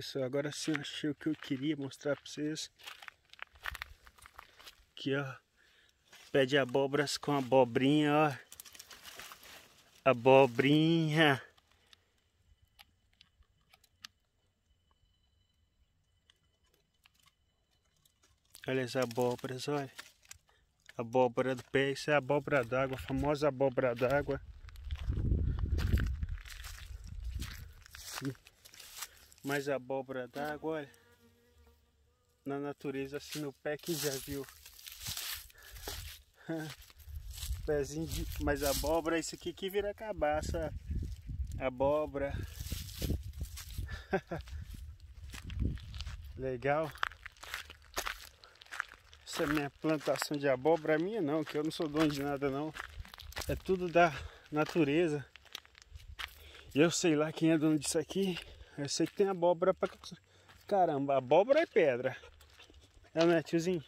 pessoal, agora sim eu achei o que eu queria mostrar para vocês. Aqui, ó. Pé de abóboras com abobrinha, ó. Abobrinha. Olha as abóboras, olha. Abóbora do pé, isso é abóbora d'água, a famosa abóbora d'água. Mais abóbora d'água, olha. Na natureza, assim no pé, quem já viu? Pezinho de mais abóbora, isso aqui que vira cabaça. Abóbora. Legal. Essa é minha plantação de abóbora, minha não, que eu não sou dono de nada não. É tudo da natureza. Eu sei lá quem é dono disso aqui. Eu sei que tem abóbora pra... Caramba, abóbora é pedra. É, né, tiozinho?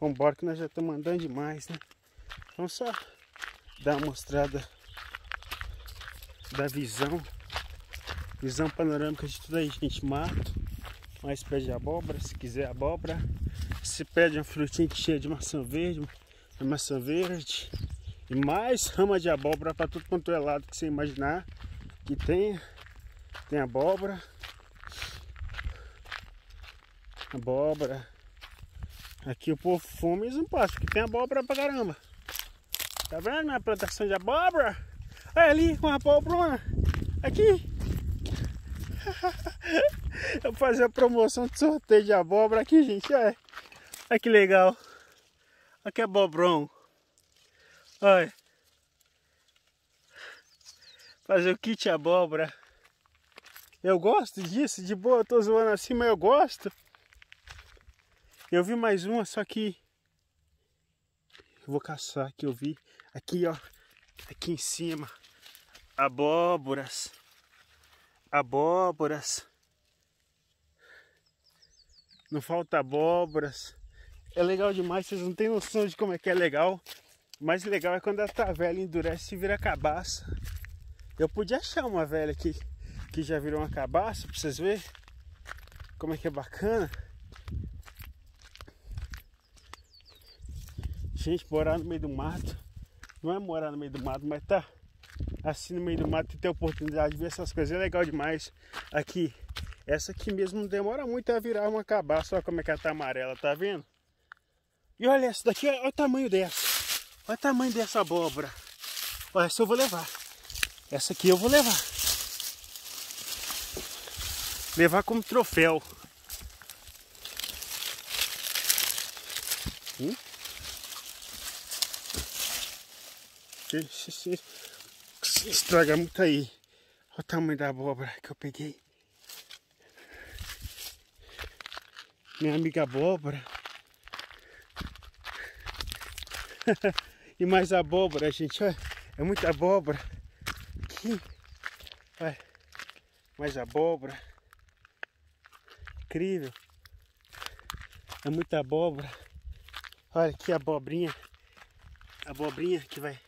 Vambora que nós já estamos andando demais, né? Vamos só dar uma mostrada da visão. Visão panorâmica de tudo aí, gente. Mato, mais pé de abóbora, se quiser abóbora. Se pede uma frutinha que cheia de maçã verde, maçã verde. E mais rama de abóbora para tudo quanto é lado que você imaginar que tenha. Tem abóbora. Abóbora. Aqui o povo fome e não passa, porque tem abóbora pra caramba. Tá vendo minha plantação de abóbora? Olha ali, uma abóbora. Aqui. Eu fazer a promoção de sorteio de abóbora aqui, gente. Olha, olha que legal. Olha que abobrão. Olha. Fazer o kit abóbora. Eu gosto disso, de boa, eu tô zoando assim, mas eu gosto. Eu vi mais uma, só que eu vou caçar que eu vi aqui, ó, aqui em cima, abóboras, abóboras. Não falta abóboras. É legal demais, vocês não têm noção de como é que é legal. O mais legal é quando ela tá velha, endurece e vira cabaça. Eu podia achar uma velha aqui que já virou uma cabaça para vocês verem como é que é bacana. Gente, morar no meio do mato não é morar no meio do mato, mas tá assim no meio do mato e ter a oportunidade de ver essas coisas é legal demais. Aqui, essa aqui mesmo não demora muito a virar uma cabaça, olha como é que ela tá amarela, tá vendo? E olha essa daqui, olha o tamanho dessa. Olha o tamanho dessa abóbora. Olha, essa eu vou levar. Essa aqui eu vou levar levar como troféu. Hum? Estraga muito aí. Olha o tamanho da abóbora que eu peguei. Minha amiga abóbora. e mais abóbora, gente. Olha, é muita abóbora. Aqui. Olha, mais abóbora incrível. É muita abóbora. Olha aqui a abobrinha. A abobrinha que vai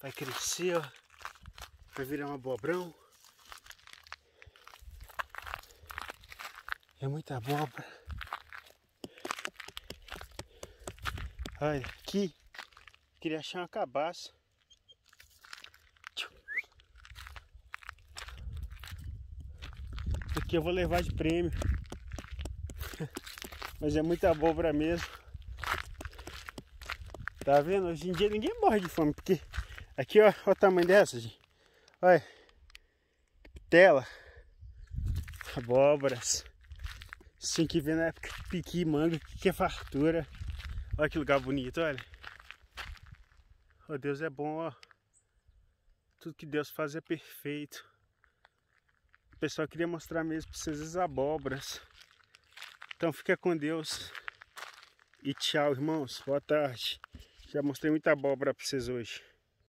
vai crescer, ó. Vai virar um abobrão. É muita abóbora. Olha, aqui. Queria achar uma cabaça. Que eu vou levar de prêmio. Mas é muita abóbora mesmo. Tá vendo? Hoje em dia ninguém morre de fome, porque aqui ó, olha o tamanho dessa, gente. Olha. Tela. Abóboras. Sem que ver na época de piqui, manga, que é fartura. Olha que lugar bonito, olha. Oh, Deus é bom, ó. Tudo que Deus faz é perfeito. Pessoal, queria mostrar mesmo para vocês as abóboras. Então fica com Deus. E tchau, irmãos. Boa tarde. Já mostrei muita abóbora para vocês hoje.